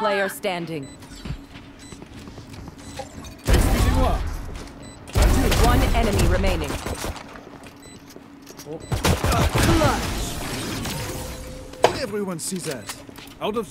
player standing. One enemy remaining. Clutch! Everyone sees that. Out of